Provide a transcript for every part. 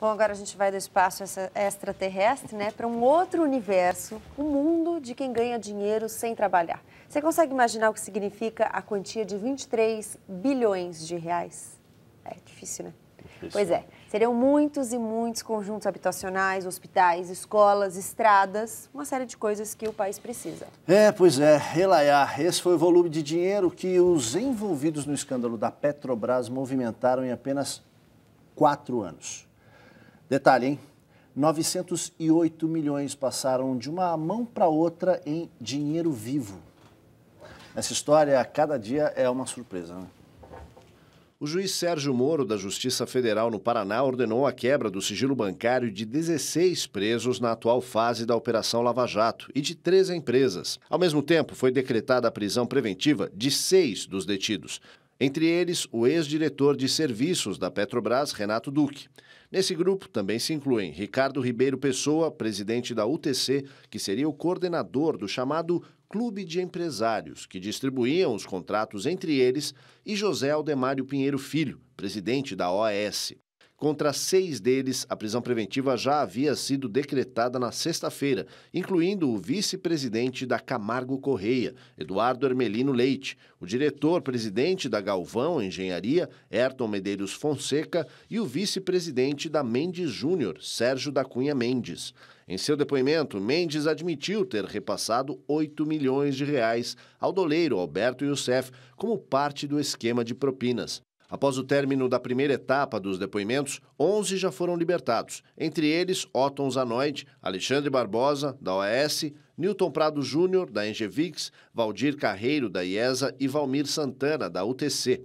Bom, agora a gente vai do espaço extraterrestre, né, para um outro universo, o um mundo de quem ganha dinheiro sem trabalhar. Você consegue imaginar o que significa a quantia de 23 bilhões de reais? É difícil, né? Difícil. Pois é. Seriam muitos e muitos conjuntos habitacionais, hospitais, escolas, estradas, uma série de coisas que o país precisa. É, pois é. Elaiá, esse foi o volume de dinheiro que os envolvidos no escândalo da Petrobras movimentaram em apenas quatro anos. Detalhe, hein? 908 milhões passaram de uma mão para outra em dinheiro vivo. Essa história, a cada dia, é uma surpresa. Né? O juiz Sérgio Moro, da Justiça Federal no Paraná, ordenou a quebra do sigilo bancário de 16 presos na atual fase da Operação Lava Jato e de três empresas. Ao mesmo tempo, foi decretada a prisão preventiva de seis dos detidos, entre eles o ex-diretor de serviços da Petrobras, Renato Duque. Nesse grupo também se incluem Ricardo Ribeiro Pessoa, presidente da UTC, que seria o coordenador do chamado clube de empresários que distribuíam os contratos entre eles, e José Aldemário Pinheiro Filho, presidente da OAS. Contra seis deles, a prisão preventiva já havia sido decretada na sexta-feira, incluindo o vice-presidente da Camargo Correia, Eduardo Hermelino Leite, o diretor-presidente da Galvão Engenharia, Ayrton Medeiros Fonseca, e o vice-presidente da Mendes Júnior, Sérgio da Cunha Mendes. Em seu depoimento, Mendes admitiu ter repassado 8 milhões de reais ao doleiro Alberto Youssef como parte do esquema de propinas. Após o término da primeira etapa dos depoimentos, 11 já foram libertados, entre eles Otton Zanoid, Alexandre Barbosa, da OAS, Newton Prado Júnior, da Engevix, Valdir Carreiro, da IESA e Valmir Santana, da UTC.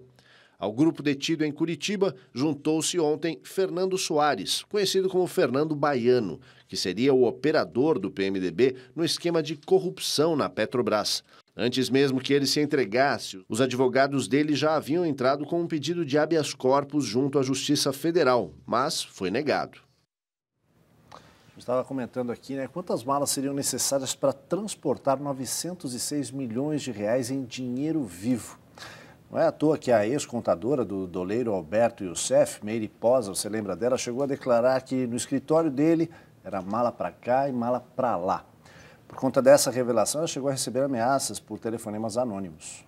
Ao grupo detido em Curitiba, juntou-se ontem Fernando Soares, conhecido como Fernando Baiano, que seria o operador do PMDB no esquema de corrupção na Petrobras. Antes mesmo que ele se entregasse, os advogados dele já haviam entrado com um pedido de habeas corpus junto à Justiça Federal, mas foi negado. estava comentando aqui, né, quantas malas seriam necessárias para transportar 906 milhões de reais em dinheiro vivo. Não é à toa que a ex-contadora do doleiro Alberto Youssef, Meire Posa, você lembra dela, chegou a declarar que no escritório dele era mala para cá e mala para lá. Por conta dessa revelação, ela chegou a receber ameaças por telefonemas anônimos.